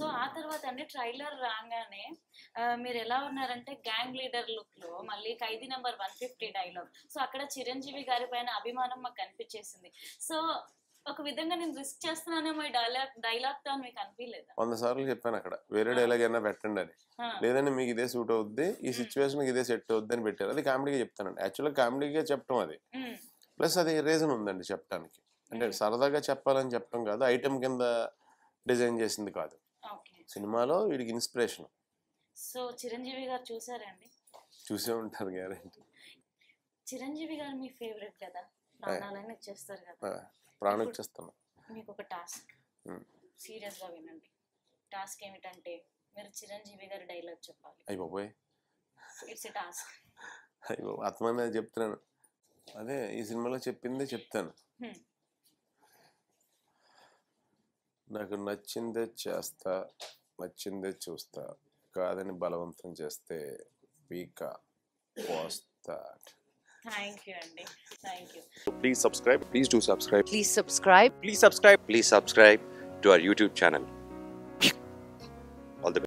So ఆ తర్వాత అండి ట్రైలర్ రాగానే మీరు ఎలా ఉన్నారంటే గ్యాంగ్ లీడర్ లుక్లో మళ్ళీ Khaidi number one fifty dialogue. So అక్కడ చిరంజీవి గారి పైన అభిమానం మాకు కనిపించేసింది సో ఒక విధంగా నేను రిస్క్ చేస్తున్నానేమో ఈ డైలాగ్ డైలాగ్తో మీకు అనిపించలేదా వంద సార్లు చెప్పాను అక్కడ. వేరే డైలాగ్ అయినా పెట్టండి అని. లేదంటే మీకు ఇదే సూట్ అవుద్ది ఈ సిచ్యువేషన్ ఇదే సెట్ అవుద్ది అని పెట్టారు. అది కామెడీగా చెప్తానండి. యాక్చువల్గా కామెడీగా చెప్పడం అది. ప్లస్ అది రీజన్ ఉందండి చెప్పడానికి అంటే సరదాగా చెప్పాలని చెప్పడం కాదు ఐటెం కింద డిజైన్ చేసింది కాదు. సినిమాలో వీడికి ఇన్స్పిరేషన్. సో చిరంజీవి గారు చూసారండి చూసే ఉంటారు గ్యారెంటీ. చిరంజీవి గారు మీ ఫేవరెట్ కదా? ప్రాణాలని ఇచ్చేస్తారు కదా. ప్రాణం ఇచ్చేస్తాను మీకు ఒక టాస్క్. ఉమ్. సీరియస్గా వినండి. టాస్క్ ఏమిటంటే మీరు చిరంజీవి గారి డైలాగ్ చెప్పాలి. అయ్యి బాబోయ్. It's a task. అయ్యి బాబు అతమనే చెప్తున్నాను. అదే ఈ సినిమాలో చెప్పిందే చెప్తాను. నాకు నచ్చిందే చేస్తా. నచ్చిందే చూస్తా. కాదని బలవంతం చేస్తే please subscribe please do subscribe please subscribe please subscribe please subscribe to our YouTube channel